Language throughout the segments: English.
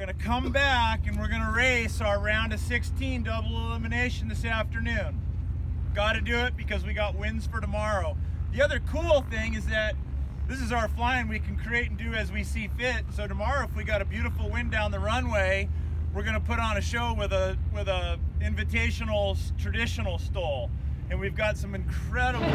gonna come back and we're gonna race our round of 16 double elimination this afternoon. Got to do it because we got wins for tomorrow. The other cool thing is that this is our flying we can create and do as we see fit. So tomorrow, if we got a beautiful wind down the runway, we're gonna put on a show with a with a invitational traditional STOL, and we've got some incredible.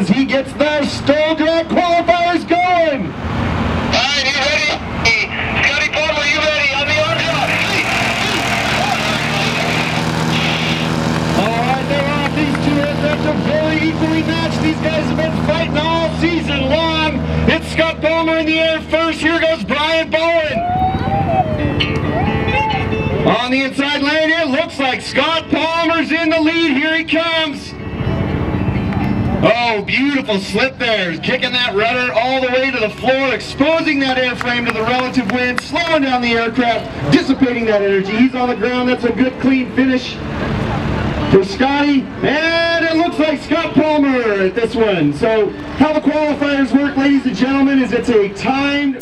As he gets the STOL Drag qualifiers going. Alright, you ready? Scotty Palmer, you ready? On the on. All right, they're off. These two are very equally matched. These guys have been fighting all season long. It's Scott Palmer in the air first. Here goes Brian Bowen. On the inside lane, it looks like Scott Palmer's in the lead. Here he comes. Oh, beautiful slip there. Kicking that rudder all the way to the floor, exposing that airframe to the relative wind, slowing down the aircraft, dissipating that energy. He's on the ground. That's a good, clean finish for Scotty. And it looks like Scott Palmer at this one. So how the qualifiers work, ladies and gentlemen, is it's a timed...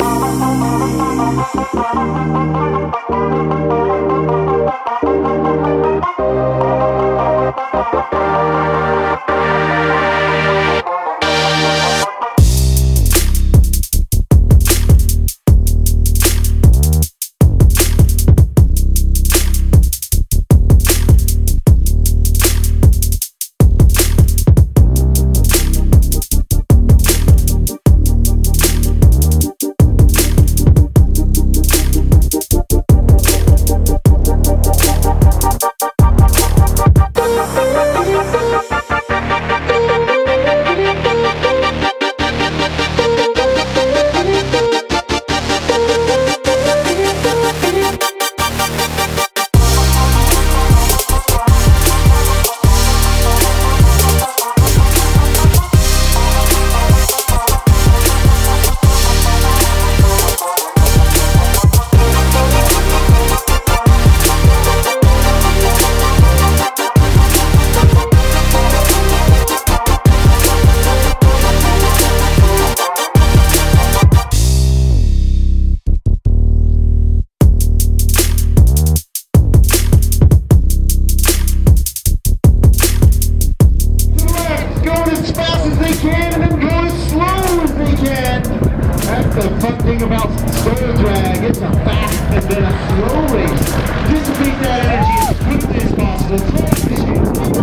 the fun thing about STOL Drag. It's a fast and then a slow race. Dissipate that energy as quickly as possible.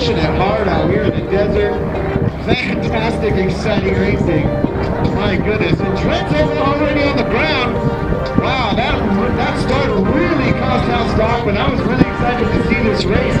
Pushing it hard out here in the desert. Fantastic, exciting racing. My goodness. And Trent's already on the ground. Wow, that, that start really cost Hal Stockman. I was really excited to see this race,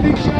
second with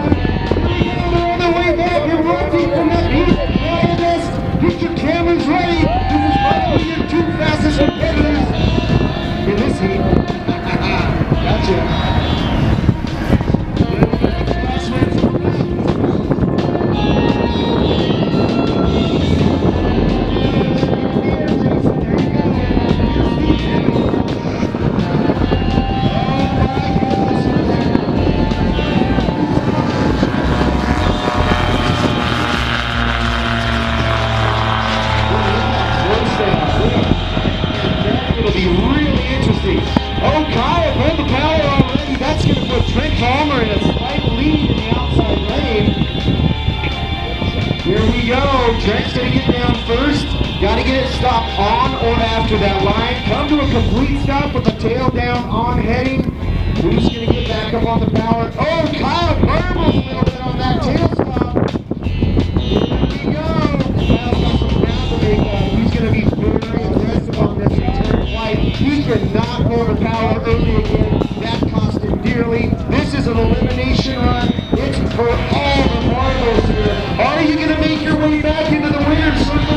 after that line. Come to a complete stop with the tail down on heading. Who's going to get back up on the power? Oh, Kyle Burbles a little bit on that tail stop. Here we go. Kyle's got some to. He's going to be very aggressive on this return flight. He pull the power early again. That cost him dearly. This is an elimination run. It's for all the marbles here. Are you going to make your way back into the winner's circle